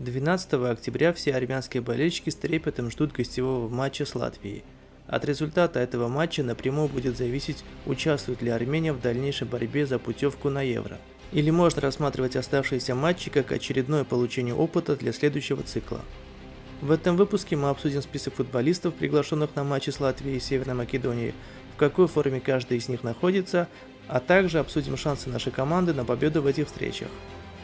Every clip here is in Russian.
12 октября все армянские болельщики с трепетом ждут гостевого матча с Латвией. От результата этого матча напрямую будет зависеть, участвует ли Армения в дальнейшей борьбе за путевку на Евро. Или можно рассматривать оставшиеся матчи как очередное получение опыта для следующего цикла. В этом выпуске мы обсудим список футболистов, приглашенных на матчи с Латвией и Северной Македонией, в какой форме каждый из них находится, а также обсудим шансы нашей команды на победу в этих встречах.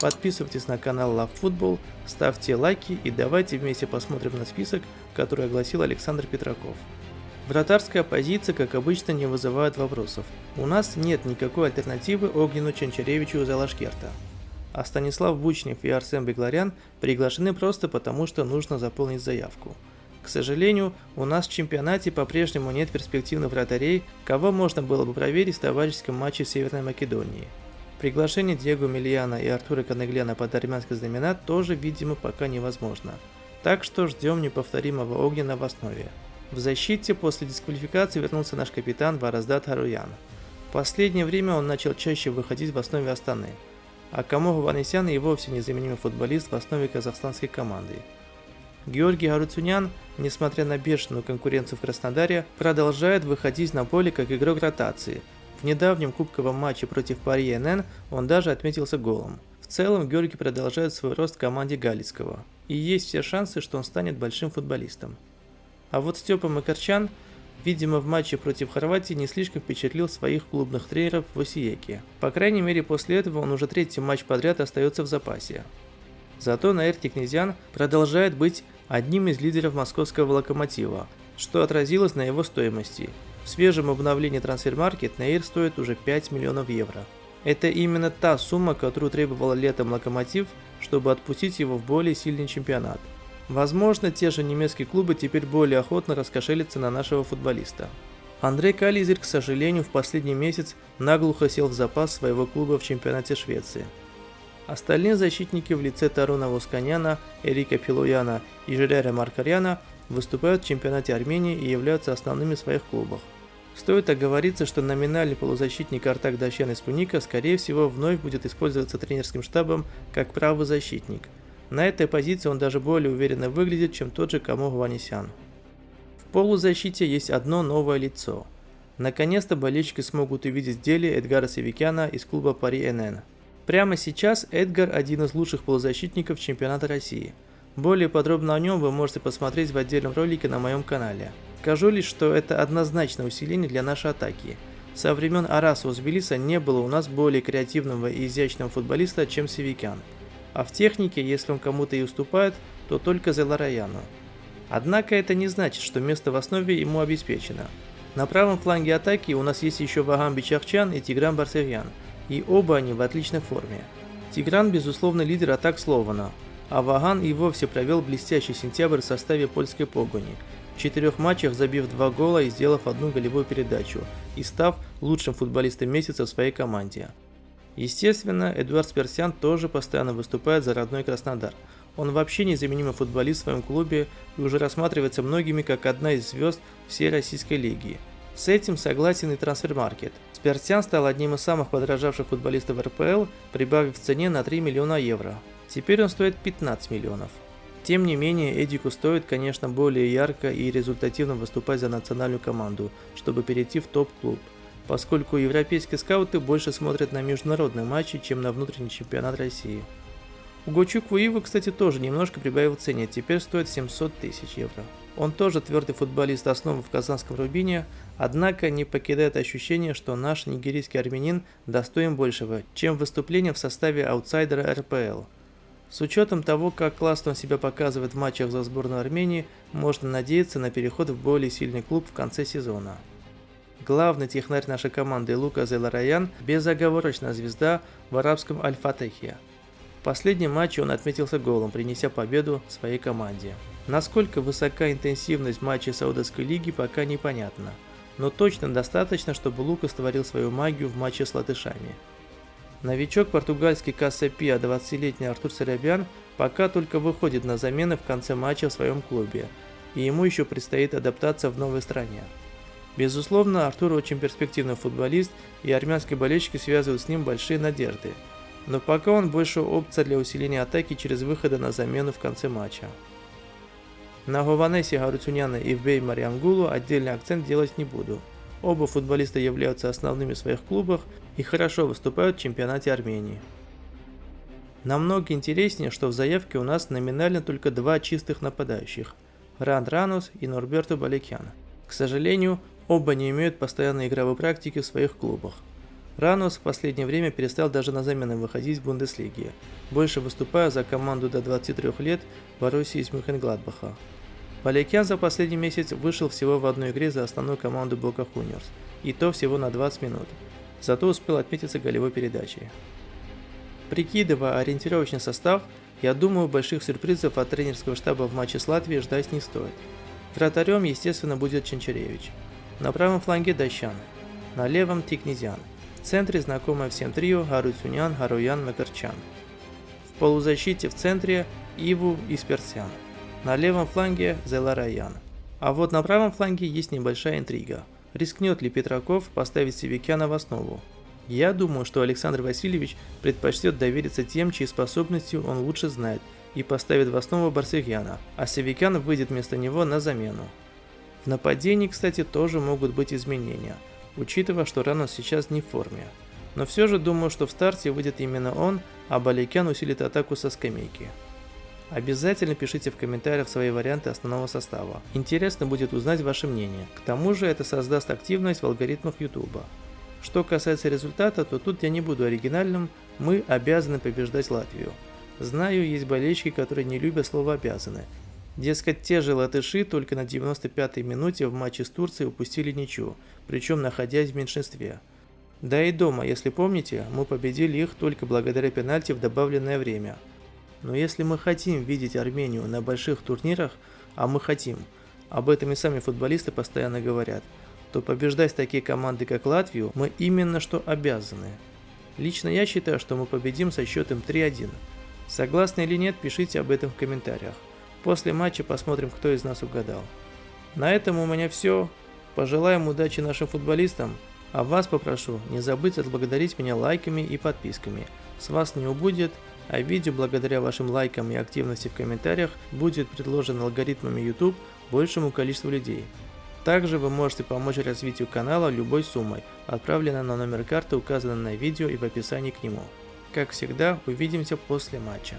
Подписывайтесь на канал Love Football, ставьте лайки и давайте вместе посмотрим на список, который огласил Александр Петраков. Вратарская позиция, как обычно, не вызывает вопросов. У нас нет никакой альтернативы Огнену Ченчаревичу из Алашкерта. А Станислав Бучнев и Арсен Бегларян приглашены просто потому, что нужно заполнить заявку. К сожалению, у нас в чемпионате по-прежнему нет перспективных вратарей, кого можно было бы проверить в товарищеском матче Северной Македонии – Приглашение Диего Мильяна и Артура Канегляна под армянский знамена тоже, видимо, пока невозможно. Так что ждем неповторимого огня в основе. В защите после дисквалификации вернулся наш капитан Вараздат Харуян. В последнее время он начал чаще выходить в основе Астаны. А Камох Ванесян и вовсе незаменимый футболист в основе казахстанской команды. Георгий Харуцунян, несмотря на бешеную конкуренцию в Краснодаре, продолжает выходить на поле как игрок ротации – в недавнем кубковом матче против Пари НН он даже отметился голом. В целом Георгий продолжает свой рост в команде Галицкого, и есть все шансы, что он станет большим футболистом. А вот Степа Макарчан, видимо, в матче против Хорватии не слишком впечатлил своих клубных тренеров в Осиеке. По крайней мере, после этого он уже третий матч подряд остается в запасе. Зато Наэр Тикнезян продолжает быть одним из лидеров московского локомотива, что отразилось на его стоимости – в свежем обновлении Трансфермаркет Нейр стоит уже 5 миллионов евро. Это именно та сумма, которую требовал летом Локомотив, чтобы отпустить его в более сильный чемпионат. Возможно, те же немецкие клубы теперь более охотно раскошелятся на нашего футболиста. Андрей Кализер, к сожалению, в последний месяц наглухо сел в запас своего клуба в чемпионате Швеции. Остальные защитники в лице Таруна Восканяна, Эрика Пилуяна и Жерера Маркаряна выступают в чемпионате Армении и являются основными в своих клубах. Стоит оговориться, что номинальный полузащитник Артак Дащан из Пуника, скорее всего, вновь будет использоваться тренерским штабом как правый защитник. На этой позиции он даже более уверенно выглядит, чем тот же Камо Ванисян. В полузащите есть одно новое лицо. Наконец-то болельщики смогут увидеть в деле Эдгара Севикяна из клуба Пари НН. Прямо сейчас Эдгар один из лучших полузащитников чемпионата России – более подробно о нем вы можете посмотреть в отдельном ролике на моем канале. Скажу лишь, что это однозначное усиление для нашей атаки. Со времен Араса Узбелиса не было у нас более креативного и изящного футболиста, чем Севикян. А в технике, если он кому-то и уступает, то только Зелараяну. Однако это не значит, что место в основе ему обеспечено. На правом фланге атаки у нас есть еще Вагам Бичахчан и Тигран Барсевьян, и оба они в отличной форме. Тигран, безусловно, лидер атак Слована, а Ваган и вовсе провел блестящий сентябрь в составе польской погони, в четырех матчах забив два гола и сделав одну голевую передачу, и став лучшим футболистом месяца в своей команде. Естественно, Эдуард Сперсян тоже постоянно выступает за родной Краснодар. Он вообще незаменимый футболист в своем клубе и уже рассматривается многими как одна из звезд всей российской лиги. С этим согласен и трансфермаркет. Сперсян стал одним из самых подорожавших футболистов РПЛ, прибавив в цене на 3 миллиона евро. Теперь он стоит 15 миллионов. Тем не менее, Эдику стоит, конечно, более ярко и результативно выступать за национальную команду, чтобы перейти в топ-клуб, поскольку европейские скауты больше смотрят на международные матчи, чем на внутренний чемпионат России. Угочук Вуива, кстати, тоже немножко прибавил в цене, теперь стоит 700 тысяч евро. Он тоже твердый футболист основы в казанском Рубине, однако не покидает ощущение, что наш нигерийский армянин достоин большего, чем выступление в составе аутсайдера РПЛ – с учетом того, как классно он себя показывает в матчах за сборную Армении, можно надеяться на переход в более сильный клуб в конце сезона. Главный технарь нашей команды Лука Зелараян – безоговорочная звезда в арабском Аль-Фатехе. В последнем матче он отметился голом, принеся победу своей команде. Насколько высока интенсивность матча Саудовской лиги пока непонятно, но точно достаточно, чтобы Лука створил свою магию в матче с латышами – Новичок португальский Кассапи, а 20-летний Артур Сарабян пока только выходит на замены в конце матча в своем клубе, и ему еще предстоит адаптация в новой стране. Безусловно, Артур очень перспективный футболист, и армянские болельщики связывают с ним большие надежды. Но пока он больше опция для усиления атаки через выходы на замену в конце матча. На Гованесе Гаруцуняна и Вбей Мариангулу отдельный акцент делать не буду. Оба футболиста являются основными в своих клубах и хорошо выступают в чемпионате Армении. Намного интереснее, что в заявке у нас номинально только два чистых нападающих – Ранд Ранус и Норберто Балекян. К сожалению, оба не имеют постоянной игровой практики в своих клубах. Ранус в последнее время перестал даже на замены выходить в Бундеслиге, больше выступая за команду до 23 лет Боруссии из Мюхенгладбаха. Балекян за последний месяц вышел всего в одной игре за основную команду Бока Хуниорс, и то всего на 20 минут, зато успел отметиться голевой передачей. Прикидывая ориентировочный состав, я думаю, больших сюрпризов от тренерского штаба в матче с Латвией ждать не стоит. Вратарем, естественно, будет Ченчаревич. На правом фланге Дащан, на левом Тикнезян. В центре знакомое всем трио Гаруцюнян, Гаруян, Магарчан. В полузащите в центре Иву и Сперсян. На левом фланге Зелараян. А вот на правом фланге есть небольшая интрига. Рискнет ли Петраков поставить Севикяна в основу? Я думаю, что Александр Васильевич предпочтет довериться тем, чьи способности он лучше знает, и поставит в основу Барсегьяна, а Севикян выйдет вместо него на замену. В нападении, кстати, тоже могут быть изменения, учитывая, что Ранос сейчас не в форме. Но все же думаю, что в старте выйдет именно он, а Баликян усилит атаку со скамейки. Обязательно пишите в комментариях свои варианты основного состава. Интересно будет узнать ваше мнение. К тому же это создаст активность в алгоритмах YouTube. Что касается результата, то тут я не буду оригинальным, мы обязаны побеждать Латвию. Знаю, есть болельщики, которые не любят слово «обязаны». Дескать, те же латыши только на 95-й минуте в матче с Турцией упустили ничью, причем находясь в меньшинстве. Да и дома, если помните, мы победили их только благодаря пенальти в добавленное время – но если мы хотим видеть Армению на больших турнирах, а мы хотим, об этом и сами футболисты постоянно говорят, то побеждать такие команды, как Латвию, мы именно что обязаны. Лично я считаю, что мы победим со счетом 3-1. Согласны или нет, пишите об этом в комментариях. После матча посмотрим, кто из нас угадал. На этом у меня все. Пожелаем удачи нашим футболистам, а вас попрошу не забыть отблагодарить меня лайками и подписками. С вас не убудет – а видео благодаря вашим лайкам и активности в комментариях будет предложено алгоритмами YouTube большему количеству людей. Также вы можете помочь развитию канала любой суммой, отправленной на номер карты, указанной на видео и в описании к нему. Как всегда, увидимся после матча.